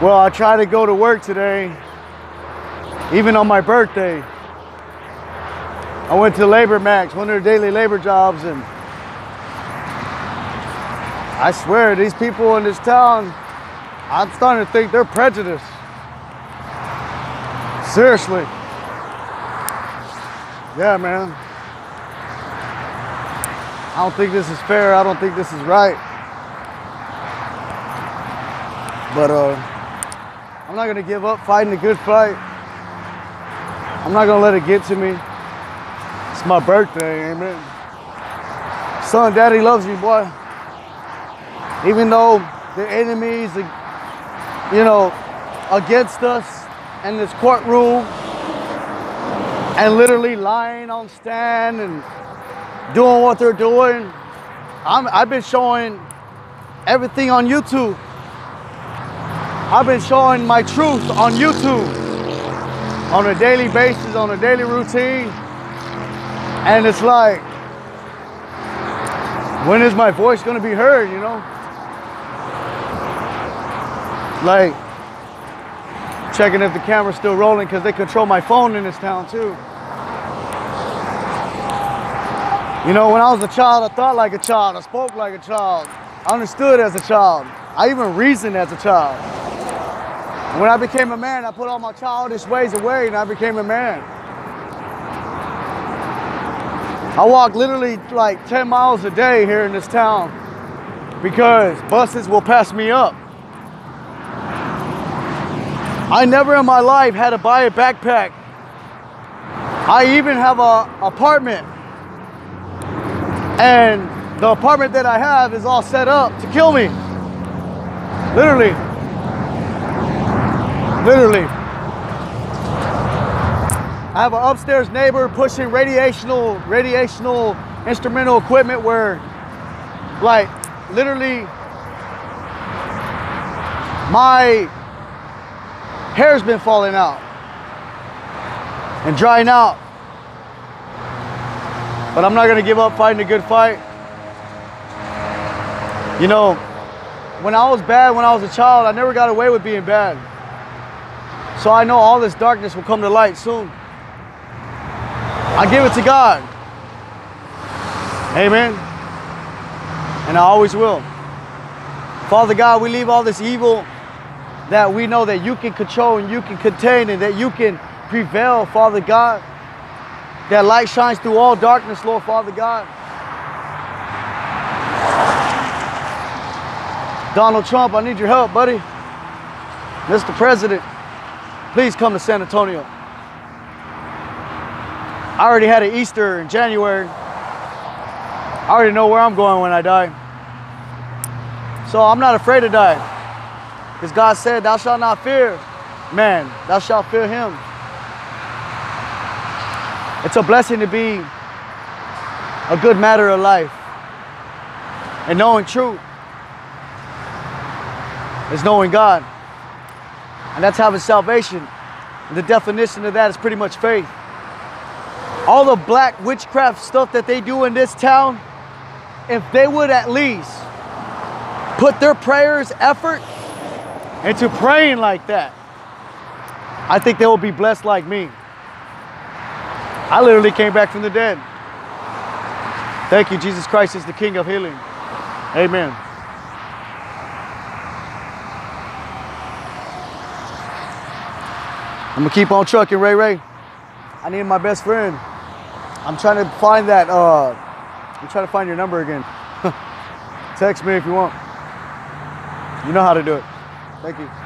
Well, I try to go to work today, even on my birthday. I went to Labor Max, one of their daily labor jobs, and I swear, these people in this town, I'm starting to think they're prejudiced. Seriously. Yeah, man. I don't think this is fair. I don't think this is right. But uh, I'm not gonna give up fighting a good fight. I'm not gonna let it get to me. It's my birthday, amen. Son, daddy loves you, boy. Even though the enemies, you know, against us in this courtroom and literally lying on stand and doing what they're doing. I'm, I've been showing everything on YouTube. I've been showing my truth on YouTube on a daily basis, on a daily routine. And it's like, when is my voice gonna be heard, you know? Like, checking if the camera's still rolling because they control my phone in this town too. You know, when I was a child, I thought like a child, I spoke like a child, I understood as a child, I even reasoned as a child. When I became a man, I put all my childish ways away and I became a man. I walk literally like 10 miles a day here in this town because buses will pass me up. I never in my life had to buy a backpack. I even have a apartment. And the apartment that I have is all set up to kill me. Literally. Literally. I have an upstairs neighbor pushing radiational, radiational instrumental equipment where like literally my hair's been falling out and drying out. But I'm not gonna give up fighting a good fight. You know, when I was bad, when I was a child, I never got away with being bad. So I know all this darkness will come to light soon. I give it to God. Amen. And I always will. Father God, we leave all this evil that we know that you can control and you can contain and that you can prevail, Father God. That light shines through all darkness, Lord Father God. Donald Trump, I need your help, buddy. Mr. President, please come to San Antonio. I already had an Easter in January. I already know where I'm going when I die. So I'm not afraid to die. Because God said, Thou shalt not fear man, thou shalt fear him. It's a blessing to be a good matter of life. And knowing truth is knowing God. And that's having salvation. And the definition of that is pretty much faith. All the black witchcraft stuff that they do in this town, if they would at least put their prayers, effort into praying like that, I think they will be blessed like me. I literally came back from the dead. Thank you, Jesus Christ is the King of healing. Amen. I'm gonna keep on trucking, Ray Ray. I need my best friend. I'm trying to find that. Uh, I'm trying to find your number again. Text me if you want. You know how to do it. Thank you.